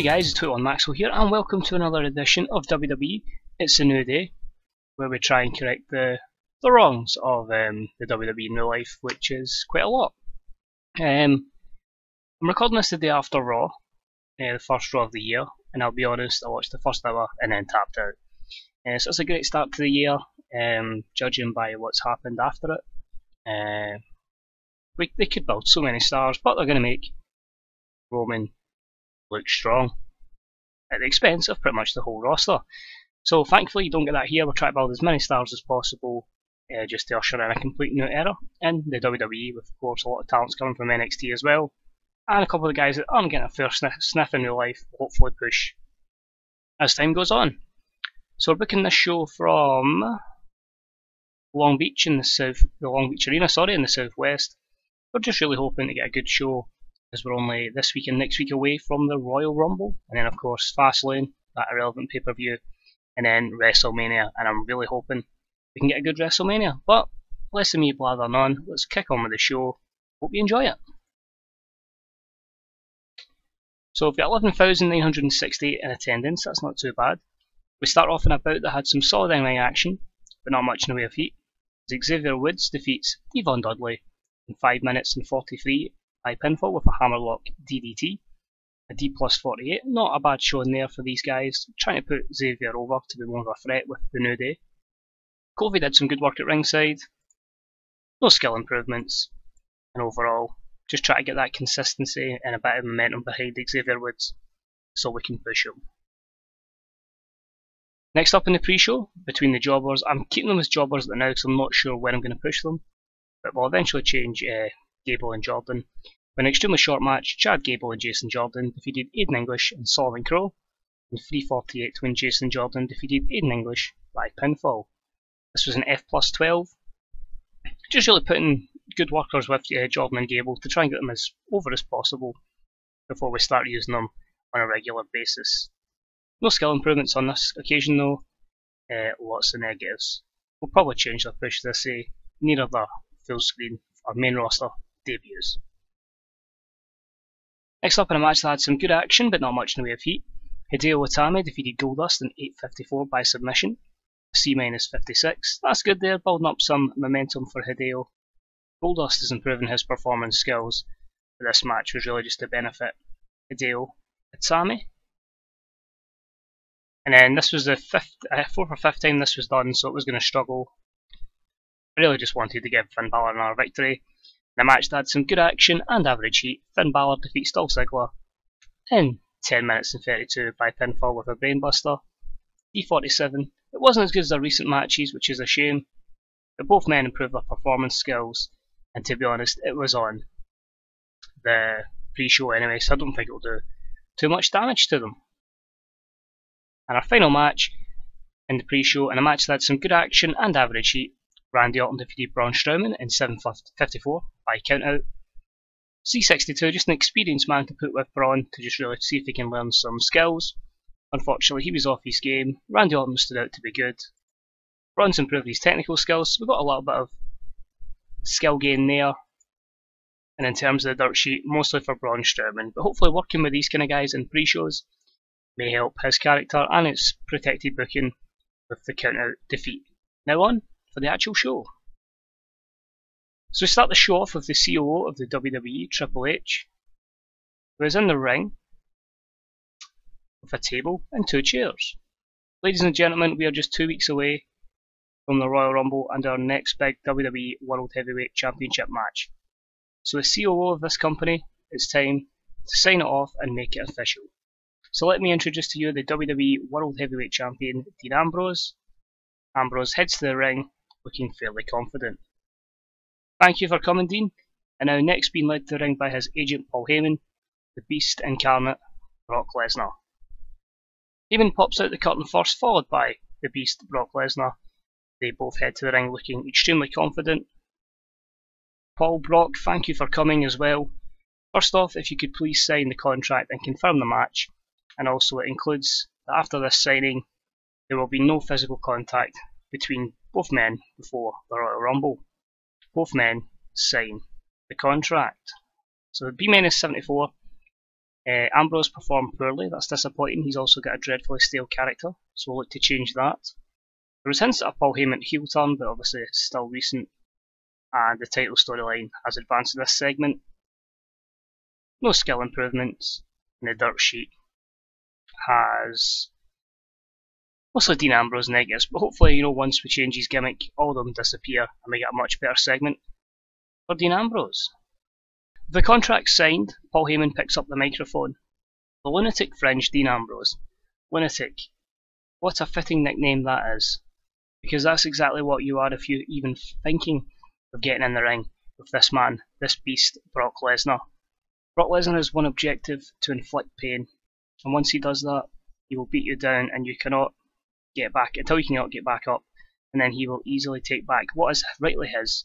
Hey guys, it's 21 Maxwell here, and welcome to another edition of WWE. It's a new day, where we try and correct the the wrongs of um, the WWE in real life, which is quite a lot. Um, I'm recording this the day after Raw, uh, the first Raw of the year, and I'll be honest, I watched the first hour and then tapped out. Uh, so it's a great start to the year, um, judging by what's happened after it. Uh, we, they could build so many stars, but they're going to make Roman look strong at the expense of pretty much the whole roster. So thankfully you don't get that here, we're trying to build as many stars as possible uh, just to usher in a complete new era in the WWE with of course a lot of talents coming from NXT as well and a couple of the guys that aren't getting a fair sniff, sniff in real life hopefully push as time goes on. So we're booking this show from Long Beach in the south, the Long Beach Arena, sorry, in the southwest. We're just really hoping to get a good show as we're only this week and next week away from the Royal Rumble, and then of course Fastlane, that irrelevant pay per view, and then WrestleMania. And I'm really hoping we can get a good WrestleMania. But less of me blathering on, let's kick on with the show. Hope you enjoy it. So we've got 11,960 in attendance, that's not too bad. We start off in a bout that had some solid in-ring action, but not much in the way of heat. Xavier Woods defeats D-Von Dudley in 5 minutes and 43 by pinfall with a hammerlock DDT. A D plus 48, not a bad showing there for these guys, trying to put Xavier over to be more of a threat with the New Day. Kofi did some good work at ringside, no skill improvements, and overall, just try to get that consistency and a bit of momentum behind Xavier Woods so we can push him. Next up in the pre-show, between the jobbers, I'm keeping them as jobbers at the now because I'm not sure when I'm going to push them, but we'll eventually change uh, Gable and Jordan. For an extremely short match, Chad Gable and Jason Jordan defeated Aiden English and Solomon Crowe in 348 when Jason Jordan defeated Aiden English by pinfall. This was an F plus 12. Just really putting good workers with uh, Jordan and Gable to try and get them as over as possible before we start using them on a regular basis. No skill improvements on this occasion though, uh, lots of negatives. We'll probably change the push this say near the full screen or main roster debuts. Next up in a match that had some good action but not much in the way of heat, Hideo Itami defeated Goldust in 8.54 by submission. C minus 56. That's good there, building up some momentum for Hideo. Goldust is improving his performance skills, but this match was really just to benefit Hideo Itami. And then this was the uh, fourth or fifth time this was done, so it was going to struggle. I really just wanted to give Finn Balor another victory. The match that had some good action and average heat. Finn Balor defeats Dolph Ziggler in 10 minutes and 32 by pinfall with a brainbuster. D47 it wasn't as good as their recent matches, which is a shame, but both men improved their performance skills, and to be honest, it was on the pre-show anyway, so I don't think it'll do too much damage to them. And our final match in the pre-show, and a match that had some good action and average heat, Randy Orton defeated Braun Strowman in 7.54 by countout. C62, just an experienced man to put with Braun to just really see if he can learn some skills. Unfortunately, he was off his game. Randy Orton stood out to be good. Braun's improved his technical skills. We got a little bit of skill gain there. And in terms of the dirt sheet, mostly for Braun Strowman. But hopefully, working with these kind of guys in pre-shows may help his character and its protected booking with the countout defeat. Now on for the actual show. So we start the show off with the COO of the WWE, Triple H, who is in the ring with a table and two chairs. Ladies and gentlemen, we are just two weeks away from the Royal Rumble and our next big WWE World Heavyweight Championship match. So as COO of this company, it's time to sign it off and make it official. So let me introduce to you the WWE World Heavyweight Champion, Dean Ambrose. Ambrose heads to the ring, looking fairly confident. Thank you for coming, Dean. And now next being led to the ring by his agent Paul Heyman, the Beast incarnate, Brock Lesnar. Heyman pops out the curtain first, followed by the Beast, Brock Lesnar. They both head to the ring looking extremely confident. Paul, Brock, thank you for coming as well. First off, if you could please sign the contract and confirm the match, and also it includes that after this signing, there will be no physical contact between both men before the Royal Rumble. Both men sign the contract. So B minus 74 Uh, Ambrose performed poorly, that's disappointing. He's also got a dreadfully stale character, so we'll look to change that. There was hints at a Paul Heyman heel turn, but obviously it's still recent, and the title storyline has advanced in this segment. No skill improvements, and the dirt sheet has mostly Dean Ambrose negatives, but hopefully, you know, once we change his gimmick, all of them disappear and we get a much better segment for Dean Ambrose. The contract signed, Paul Heyman picks up the microphone. The lunatic fringe Dean Ambrose. Lunatic. What a fitting nickname that is. Because that's exactly what you are if you're even thinking of getting in the ring with this man, this beast, Brock Lesnar. Brock Lesnar has one objective to inflict pain, and once he does that, he will beat you down and you cannot get back until you cannot get back up, and then he will easily take back what is rightly his,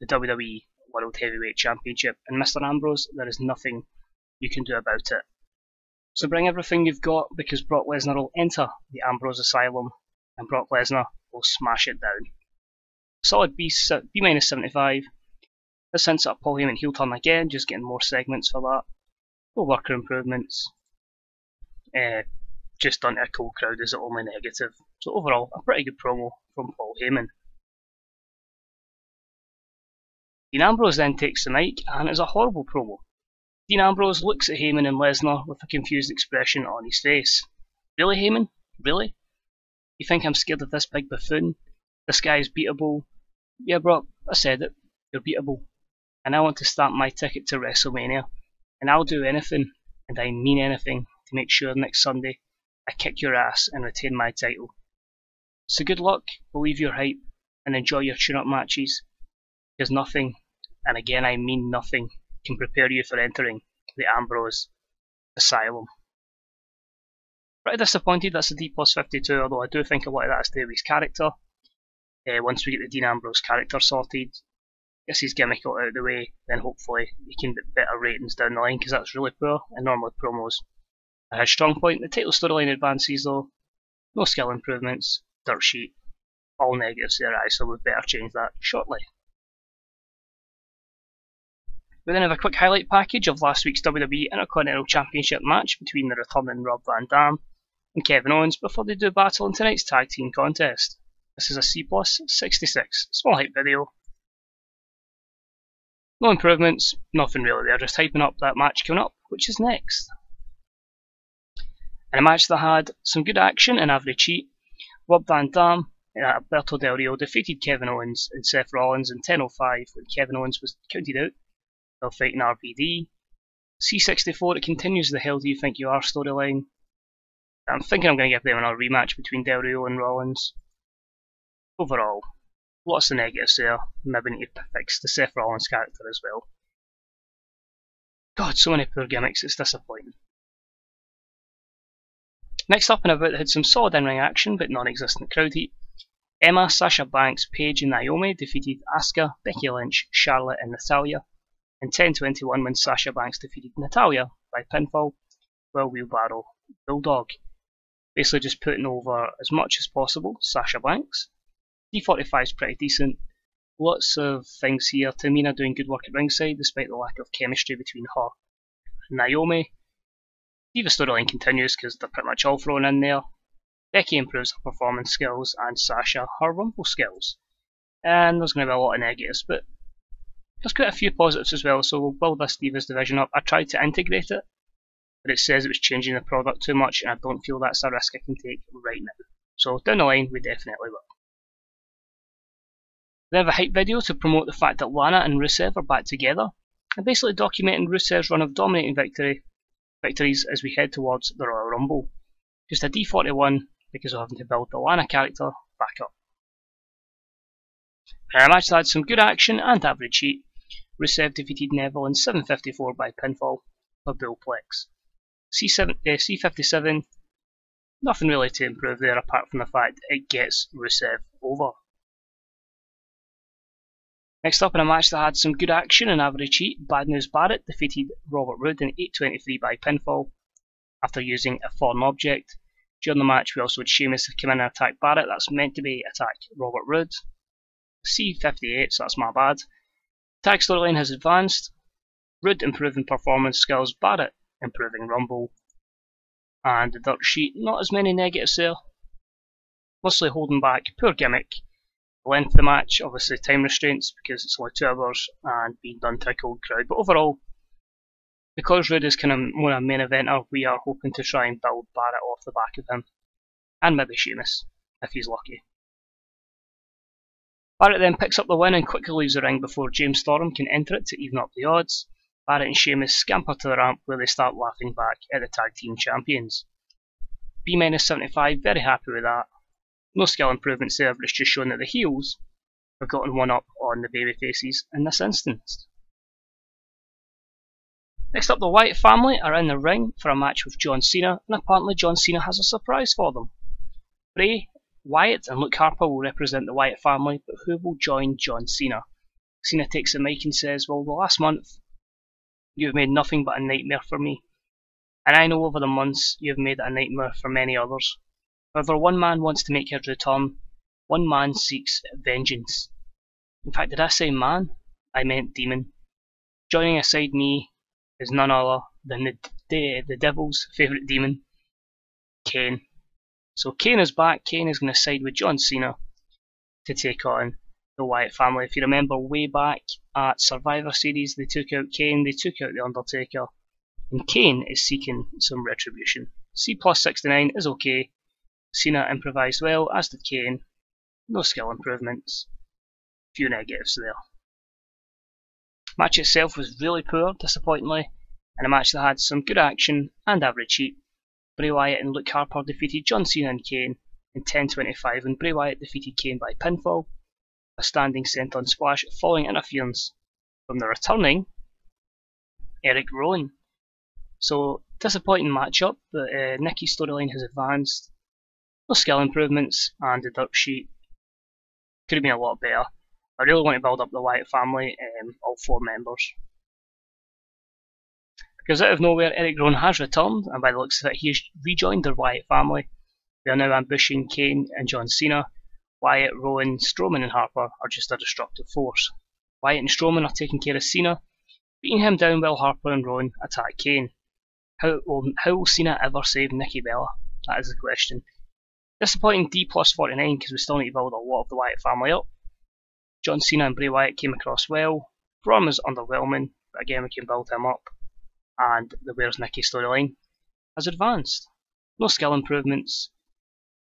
the WWE World Heavyweight Championship. And Mr. Ambrose, there is nothing you can do about it. So bring everything you've got because Brock Lesnar will enter the Ambrose Asylum and Brock Lesnar will smash it down. Solid B, B minus 75. This hints at Paul Heyman heel turn again, just getting more segments for that. No worker improvements. Uh, just to a cold crowd is the only negative. So overall, a pretty good promo from Paul Heyman. Dean Ambrose then takes the mic and it's a horrible promo. Dean Ambrose looks at Heyman and Lesnar with a confused expression on his face. Really, Heyman? Really? You think I'm scared of this big buffoon? This guy is beatable. Yeah, Brock, I said it. You're beatable. And I want to stamp my ticket to WrestleMania. And I'll do anything, and I mean anything, to make sure next Sunday I kick your ass and retain my title. So good luck, believe your hype, and enjoy your tune-up matches because nothing, and again I mean nothing, can prepare you for entering the Ambrose Asylum. Pretty disappointed that's a D plus 52, although I do think a lot of that is his character. Uh, once we get the Dean Ambrose character sorted, gets his gimmick out of the way, then hopefully he can get better ratings down the line because that's really poor and normally promos. A strong point, the title storyline advances though, no skill improvements, dirt sheet, all negatives there, so we'd better change that shortly. We then have a quick highlight package of last week's WWE Intercontinental Championship match between the returning Rob Van Dam and Kevin Owens before they do battle in tonight's tag team contest. This is a C plus 66, small hype video. No improvements, nothing really, they're just hyping up that match coming up, which is next. In a match that had some good action and average heat, Rob Van Dam uh, and Alberto Del Rio defeated Kevin Owens and Seth Rollins in 10.05 when Kevin Owens was counted out They'll fight in RVD. C64, it continues the Hell Do You Think You Are storyline. I'm thinking I'm going to give them another rematch between Del Rio and Rollins. Overall, lots of negatives there. Maybe need to fix the Seth Rollins character as well. God, so many poor gimmicks, it's disappointing. Next up in and about had some solid in-ring action but non-existent crowd heat. Emma, Sasha Banks, Paige and Naomi defeated Asuka, Becky Lynch, Charlotte and Natalya in 10-21 when Sasha Banks defeated Natalya by pinfall while Wheelbarrow Bulldog. Basically just putting over as much as possible Sasha Banks. D45 is pretty decent. Lots of things here. Tamina doing good work at ringside despite the lack of chemistry between her and Naomi. Diva storyline continues because they're pretty much all thrown in there. Becky improves her performance skills and Sasha her rumble skills. And there's going to be a lot of negatives, but there's quite a few positives as well, so we'll build this Divas division up. I tried to integrate it, but it says it was changing the product too much, and I don't feel that's a risk I can take right now. So down the line, we definitely will. We have a hype video to promote the fact that Lana and Rusev are back together, and basically documenting Rusev's run of dominating victory victories as we head towards the Royal Rumble. Just a D41 because of having to build the Lana character back up. A match had some good action and average heat, Rusev defeated Neville in 754 by pinfall for Bullplex. C7, uh, C57, nothing really to improve there apart from the fact it gets Rusev over. Next up in a match that had some good action and average heat, Bad News Barrett defeated Robert Roode in 823 by pinfall after using a foreign object. During the match we also had Sheamus come in and attack Barrett, that's meant to be attack Robert Roode. C58, so that's my bad. Tag storyline has advanced. Roode improving performance skills. Barrett improving Rumble. And the dirt sheet, not as many negatives there. Mostly holding back, poor gimmick. Length of the match, obviously time restraints because it's only two hours and being done to a cold crowd. But overall, because Roode is kind of more a main eventer, we are hoping to try and build Barrett off the back of him. And maybe Sheamus, if he's lucky. Barrett then picks up the win and quickly leaves the ring before James Storm can enter it to even up the odds. Barrett and Sheamus scamper to the ramp where they start laughing back at the tag team champions. B-75 very happy with that. No skill improvements there, but it's just showing that the heels have gotten one up on the baby faces in this instance. Next up, the Wyatt family are in the ring for a match with John Cena, and apparently John Cena has a surprise for them. Bray, Wyatt, and Luke Harper will represent the Wyatt family, but who will join John Cena? Cena takes the mic and says, Well, the last month you have made nothing but a nightmare for me, and I know over the months you have made a nightmare for many others. However, one man wants to make his return, one man seeks vengeance. In fact, did I say man? I meant demon. Joining aside me is none other than the, the, the devil's favourite demon, Kane. So Kane is back. Kane is going to side with John Cena to take on the Wyatt family. If you remember way back at Survivor Series, they took out Kane, they took out The Undertaker, and Kane is seeking some retribution. C plus 69 is okay. Cena improvised well, as did Kane. No skill improvements. Few negatives there. Match itself was really poor, disappointingly, and a match that had some good action and average heat. Bray Wyatt and Luke Harper defeated John Cena and Kane in 10.25 and Bray Wyatt defeated Kane by pinfall, a standing senton splash following interference from the returning Eric Rowan. So, disappointing matchup, but uh, Nikki's storyline has advanced. No skill improvements, and the dirt sheet could have been a lot better. I really want to build up the Wyatt family, um, all four members. Because out of nowhere, Eric Rowan has returned, and by the looks of it, he has rejoined the Wyatt family. They are now ambushing Kane and John Cena. Wyatt, Rowan, Strowman, and Harper are just a destructive force. Wyatt and Strowman are taking care of Cena, beating him down while Harper and Rowan attack Kane. How will, how will Cena ever save Nikki Bella? That is the question. Disappointing D plus 49 because we still need to build a lot of the Wyatt family up. John Cena and Bray Wyatt came across well. Braun was underwhelming, but again we can build him up. And the Where's Nikki storyline has advanced. No skill improvements.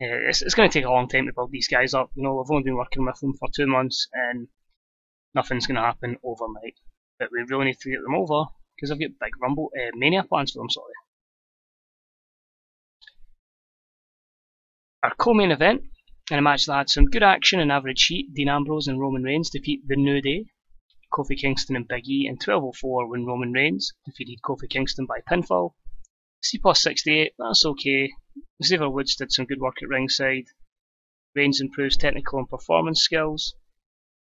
Uh, it's, it's going to take a long time to build these guys up. You know, we've only been working with them for two months and nothing's going to happen overnight. But we really need to get them over because I've got big Rumble uh, Mania plans for them, sorry. Our co-main event in a match that had some good action and average heat, Dean Ambrose and Roman Reigns defeat The New Day, Kofi Kingston and Big E in 12.04 when Roman Reigns defeated Kofi Kingston by pinfall. C plus 68, that's okay. Xavier Woods did some good work at ringside. Reigns improves technical and performance skills.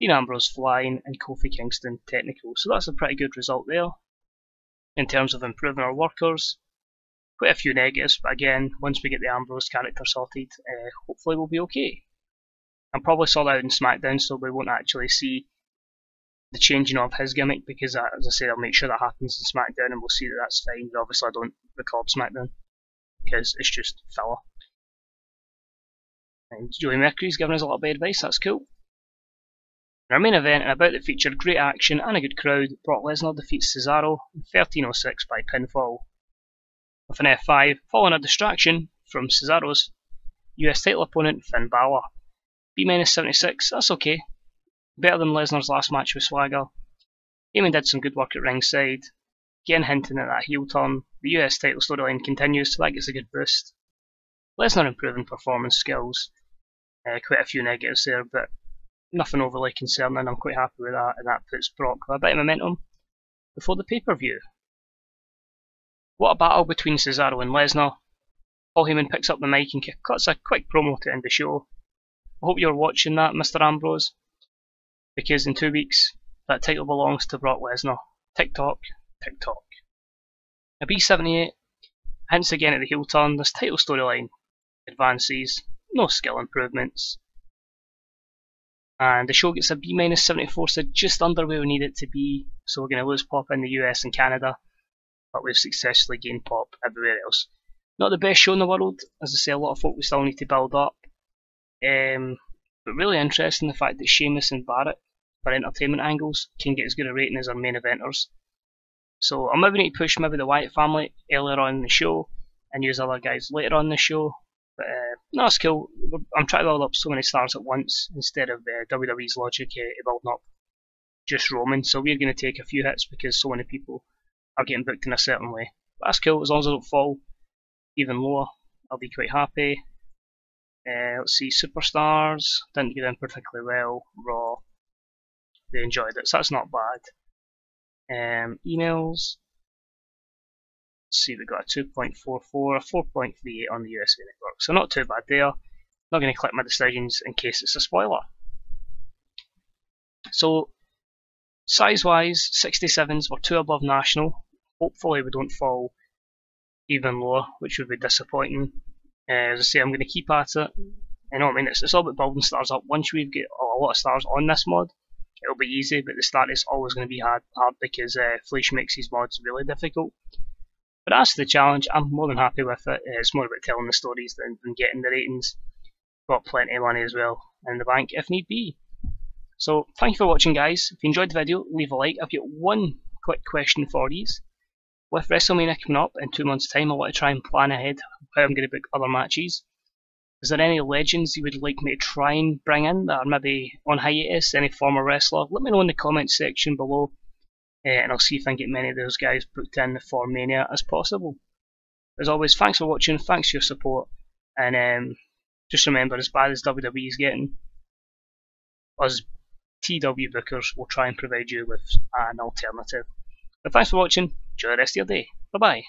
Dean Ambrose flying and Kofi Kingston technical. So that's a pretty good result there. In terms of improving our workers, quite a few negatives, but again, once we get the Ambrose character sorted, uh, hopefully we'll be okay. I'm probably sold out in SmackDown, so we won't actually see the changing of his gimmick because, uh, as I said, I'll make sure that happens in SmackDown and we'll see that that's fine. But obviously, I don't record SmackDown because it's just filler. And Joey Mercury's giving us a lot of advice, that's cool. In our main event, and about that featured great action and a good crowd, Brock Lesnar defeats Cesaro in 13.06 by pinfall with an F5 following a distraction from Cesaro's US title opponent Finn Balor. B-76, that's okay. Better than Lesnar's last match with Swagger. Heyman did some good work at ringside. Again hinting at that heel turn. The US title storyline continues, so that gets a good boost. Lesnar improving performance skills. Uh, quite a few negatives there, but nothing overly concerning. I'm quite happy with that, and that puts Brock with a bit of momentum before the pay-per-view. What a battle between Cesaro and Lesnar. Paul Heyman picks up the mic and cuts a quick promo to end the show. I hope you're watching that, Mr. Ambrose, because in two weeks, that title belongs to Brock Lesnar. Tick tock, tick TikTok. A B78 hints again at the heel turn. This title storyline advances, no skill improvements. And the show gets a B minus 74, so just under where we need it to be. So we're going to lose Pop in the US and Canada but we've successfully gained pop everywhere else. Not the best show in the world, as I say, a lot of folk we still need to build up. Um, but really interesting the fact that Sheamus and Barrett, for entertainment angles, can get as good a rating as our main eventers. So I'm maybe need to push maybe the Wyatt family earlier on in the show and use other guys later on the show. But uh, no, it's cool. I'm trying to build up so many stars at once instead of uh, WWE's logic uh, building up just Roman. So we're going to take a few hits because so many people are getting booked in a certain way. But that's cool. As long as I don't fall even lower, I'll be quite happy. Uh, let's see, Superstars didn't get in particularly well. Raw, they enjoyed it, so that's not bad. Um, emails. Let's see, we got a 2.44, a 4.38 on the USA network, so not too bad there. Not going to click my decisions in case it's a spoiler. So, size wise, 67s were two above national. Hopefully, we don't fall even lower, which would be disappointing. Uh, as I say, I'm going to keep at it. You know what I mean? It's, it's all about building stars up. Once we get a lot of stars on this mod, it'll be easy, but the start is always going to be hard, hard because uh, makes these mods really difficult. But as the challenge, I'm more than happy with it. It's more about telling the stories than, than getting the ratings. Got plenty of money as well in the bank if need be. So thank you for watching guys. If you enjoyed the video, leave a like. I've got one quick question for you. With WrestleMania coming up in two months' time, I want to try and plan ahead how I'm going to book other matches. Is there any legends you would like me to try and bring in that are maybe on hiatus? Any former wrestler? Let me know in the comments section below, uh, and I'll see if I can get many of those guys booked in for Mania as possible. As always, thanks for watching, thanks for your support, and um, just remember, as bad as WWE is getting, us TW bookers will try and provide you with an alternative. But thanks for watching. Enjoy the rest of your day. Bye bye.